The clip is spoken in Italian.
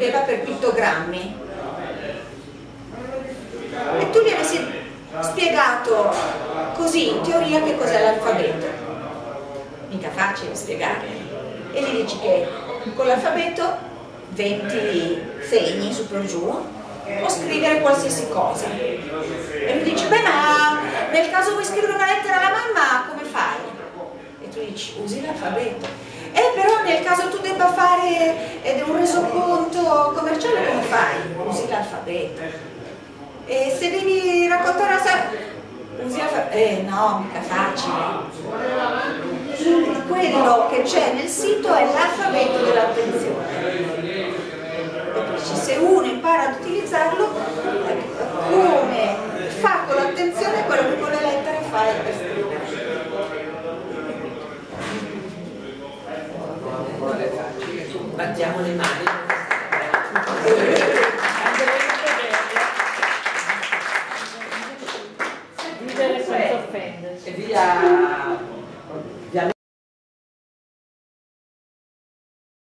scriveva per pittogrammi? E tu gli avessi spiegato così in teoria che cos'è l'alfabeto. Mica facile spiegare. E gli dici che con l'alfabeto 20 segni su per giù può scrivere qualsiasi cosa. E lui dice beh ma nel caso vuoi scrivere una lettera alla mamma come fai? e tu dici usi l'alfabeto. Eh però nel caso tu debba fare fai? Usi l'alfabeto. E se devi raccontare una storia. Eh no, mica facile. Quello che c'è nel sito è l'alfabeto dell'attenzione. Se uno impara ad utilizzarlo, come fa con l'attenzione quello che con le lettere fa per scrivere. battiamo le mani. E via